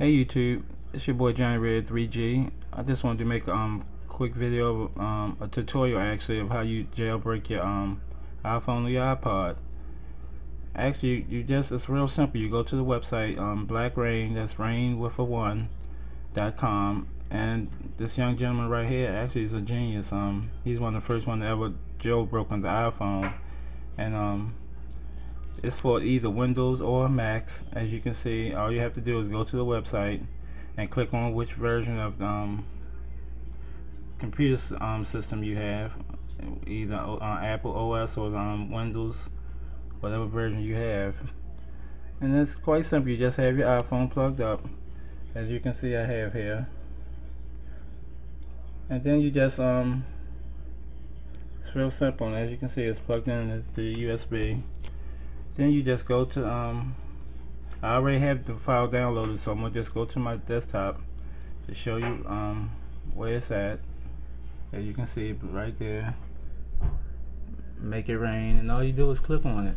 Hey YouTube, it's your boy Johnny Red 3G. I just wanted to make a um, quick video, of, um, a tutorial actually of how you jailbreak your um, iPhone or your iPod. Actually, you just it's real simple. You go to the website um, blackra1n, that's rain with a one dot com, and this young gentleman right here actually is a genius. Um, he's one of the first one to ever jailbroke on the iPhone, and um, it's for either Windows or Macs. As you can see, all you have to do is go to the website and click on which version of um, computer um, system you have, either uh, Apple OS or um, Windows, whatever version you have. And it's quite simple. You just have your iPhone plugged up, as you can see I have here. And then you just um, it's real simple. And as you can see, it's plugged in as the USB then you just go to um I already have the file downloaded so I'm gonna just go to my desktop to show you um where it's at. As you can see right there. Make it rain and all you do is click on it.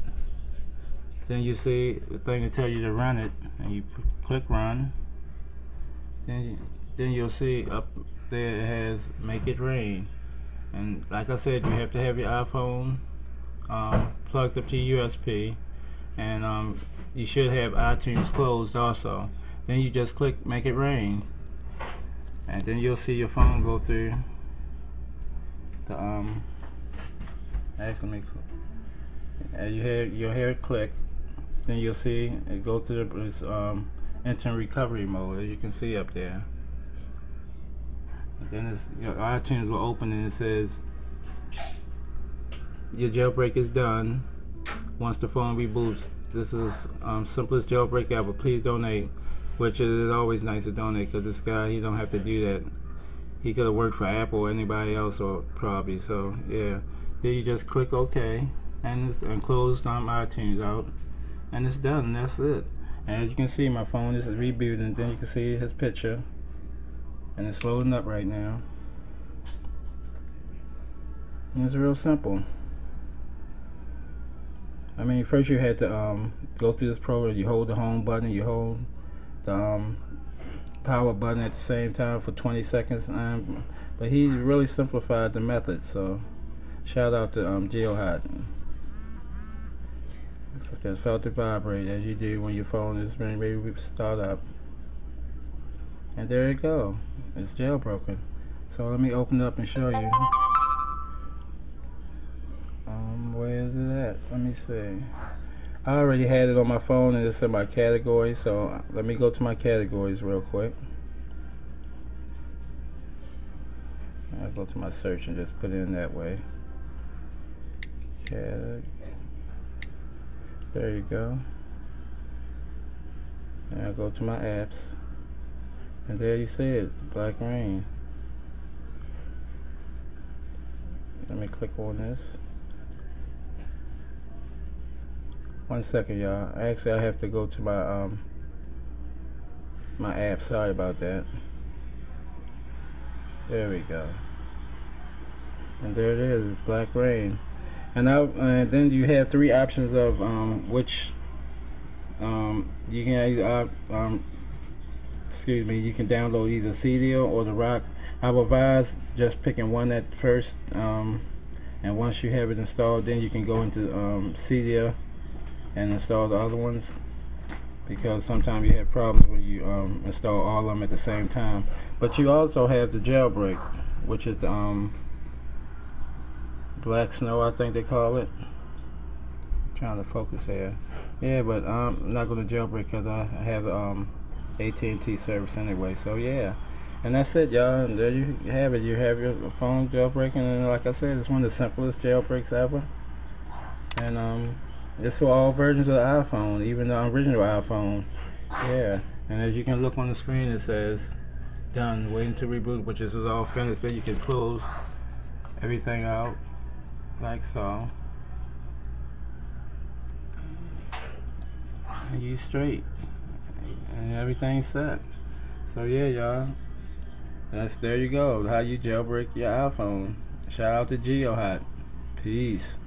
Then you see the thing to tell you to run it and you click run. Then then you'll see up there it has make it rain. And like I said you have to have your iPhone um, plugged up to USB and um, you should have iTunes closed also. Then you just click make it rain. And then you'll see your phone go through the um actually and you hear you'll hear it click. Then you'll see it go to the um enter recovery mode as you can see up there. And then it's your iTunes will open and it says your jailbreak is done once the phone reboots. This is um, simplest jailbreak ever. Please donate, which is always nice to donate because this guy, he don't have to do that. He could have worked for Apple or anybody else or probably. So yeah, then you just click OK and it's and close um, iTunes out and it's done. That's it. And as you can see, my phone is rebooting. Then you can see his picture and it's loading up right now. And it's real simple. I mean, first you had to um, go through this program. You hold the home button, you hold the um, power button at the same time for 20 seconds. Um, but he really simplified the method. So shout out to um, GeoHot. Just felt it vibrate as you do when your phone is ready to start up. And there you go. It's jailbroken. So let me open it up and show you. Let me see. I already had it on my phone and it's in my categories, so let me go to my categories real quick. I'll go to my search and just put it in that way. There you go. And I'll go to my apps. And there you see it, blackra1n. Let me click on this. One second, y'all. Actually, I have to go to my um my app. Sorry about that. There we go. And there it is, blackra1n. And and then you have three options of um, which um, you can either, uh, um, excuse me, you can download either Cydia or the Rock. I would advise just picking one at first, um, and once you have it installed, then you can go into um, Cydia and install the other ones? Because sometimes you have problems when you um, install all of them at the same time. But you also have the jailbreak which is um, blacksn0w I think they call it. I'm trying to focus here. Yeah but I'm not going to jailbreak because I have um, AT&T service anyway so yeah. And that's it y'all. There you have it. You have your phone jailbreaking and like I said it's one of the simplest jailbreaks ever. And um it's for all versions of the iPhone, even the original iPhone. Yeah, and as you can look on the screen, it says done, waiting to reboot, which is all finished. So you can close everything out like so. And you straight, and everything's set. So yeah, y'all. That's there you go. How you jailbreak your iPhone. Shout out to GeoHot. Peace.